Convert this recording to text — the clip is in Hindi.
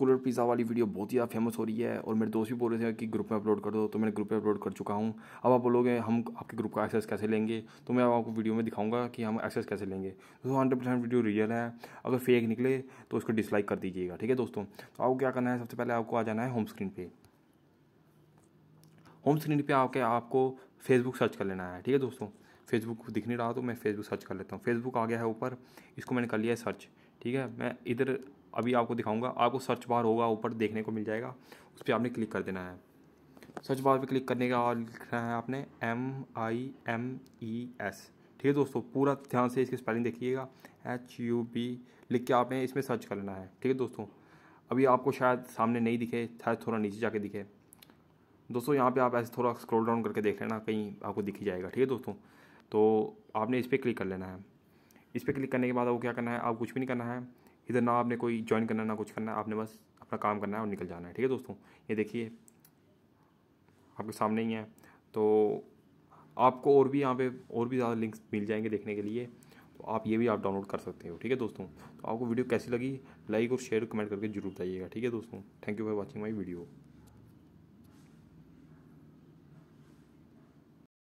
कूलर पिज़्ज़ा वाली वीडियो बहुत ही ज़्यादा फ़ेमस हो रही है और मेरे दोस्त भी बोल रहे थे कि ग्रुप में अपलोड कर दो तो मैंने ग्रुप में अपलोड कर चुका हूँ। अब आप बोलोगे, हम आपके ग्रुप का एक्सेस कैसे लेंगे? तो मैं आपको वीडियो में दिखाऊँगा कि हम एक्सेस कैसे लेंगे। दोस्तों हंड्रेड परसेंट वीडियो रियल है। अगर फेक निकले तो उसको डिसलाइक कर दीजिएगा, ठीक है दोस्तों? तो आपको क्या करना है, सबसे पहले आपको आ जाना है होम स्क्रीन पर होम स्क्रीन पे आके आपको फेसबुक सर्च कर लेना है, ठीक है दोस्तों? फेसबुक दिख नहीं रहा तो मैं फेसबुक सर्च कर लेता हूँ। फेसबुक आ गया है ऊपर, इसको मैंने कर लिया है सर्च ठीक है? मैं इधर अभी आपको दिखाऊँगा। आपको सर्च बार होगा, ऊपर देखने को मिल जाएगा। उस पर आपने क्लिक कर देना है। सर्च बार पे क्लिक करने का और लिखना है आपने M I M E S ठीक है दोस्तों, पूरा ध्यान से इसकी स्पेलिंग देखिएगा। एच यू बी लिख के आपने इसमें सर्च कर लेना है। ठीक है दोस्तों, अभी आपको शायद सामने नहीं दिखे, शायद थोड़ा नीचे जाके दिखे। दोस्तों, यहाँ पे आप ऐसे थोड़ा स्क्रॉल डाउन करके देख लेना, कहीं आपको दिख जाएगा। ठीक है दोस्तों तो आपने इस पर क्लिक कर लेना है। इस पर क्लिक करने के बाद आपको क्या करना है? आप कुछ भी नहीं करना है। इधर ना आपने कोई ज्वाइन करना, ना कुछ करना है आपने बस अपना काम करना है और निकल जाना है, ठीक है दोस्तों? ये देखिए, आपके सामने ही है। तो आपको और भी यहाँ पे और भी ज़्यादा लिंक्स मिल जाएँगे देखने के लिए। तो आप ये भी आप डाउनलोड कर सकते हो, ठीक है दोस्तों? तो आपको वीडियो कैसी लगी लाइक और शेयर कमेंट करके ज़रूर बताइएगा, ठीक है दोस्तों? Thank you for watching my video